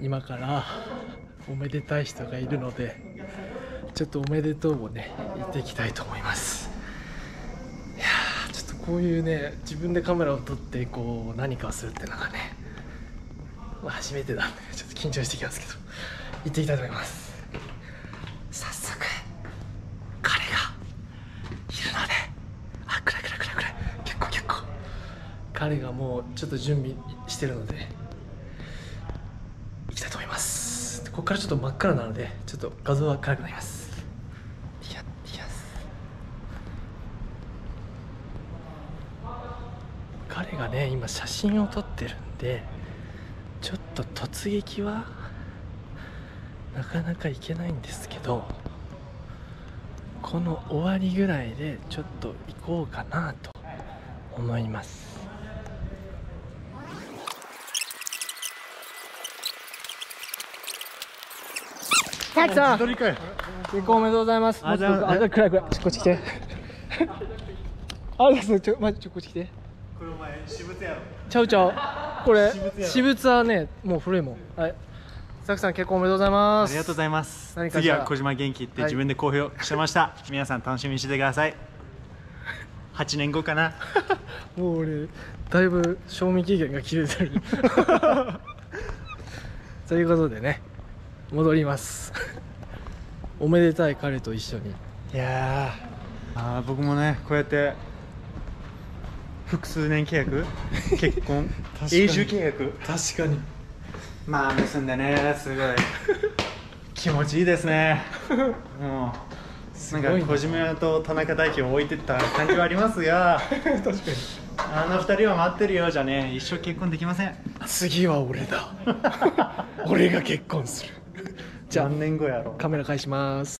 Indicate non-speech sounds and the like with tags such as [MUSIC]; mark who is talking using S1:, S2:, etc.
S1: 今からおめでたい人がいるのでちょっとおめでとうをね言っていきたいと思います。いやーちょっとこういうね自分でカメラを撮ってこう何かをするっていうのがね、まあ、初めてなんでちょっと緊張してきますけど行っていきたいと思います。早速彼がいるのであ暗い暗い暗い暗い。結構結構。彼がもうちょっと準備してるので行きたいと思いますここからちょっと真っ暗なのでちょっと画像は暗くなりますいやいきます。彼がね今写真を撮ってるんでちょっと突撃はなかなかいけないんですけどこの終わりぐらいでちょっと行こうかなと思います。滝さん結婚おめでとうございます。
S2: あ [LAUGHS] りがとうございます
S1: あ暗い暗い。ちょこっち来て。ありがとうちょまちょこっち来て。
S2: これお前私物やろ。
S1: ちゃうちゃう。これ
S2: 私物やろ。
S1: 私物はねもう古いもん。はい。さきさん結婚おめでとうございます。
S2: ありがとうございます。次は小島元気って
S1: はい。
S2: 自分で公表してました、皆さん楽しみにしててください。8年後かな。[LAUGHS]
S1: もう俺だいぶ賞味期限が切れてる。[LAUGHS] ということでね戻ります。[LAUGHS] おめでたい彼と一緒に。いや
S2: あー僕もねこうやって複数年契約？[LAUGHS] 結婚？永住契約？
S1: ー確かに。
S2: まあ結んでねすごい。気持ちいいですね。[LAUGHS] もう
S1: ごいな。
S2: なんか小島と田中大輝を置いてった感じはありますが。
S1: 確かに。
S2: あの二人は待ってるようじゃね一生結婚できません。
S1: 次は俺だ。俺が結婚するじゃあ。
S2: 何年後やろう。
S1: カメラ返します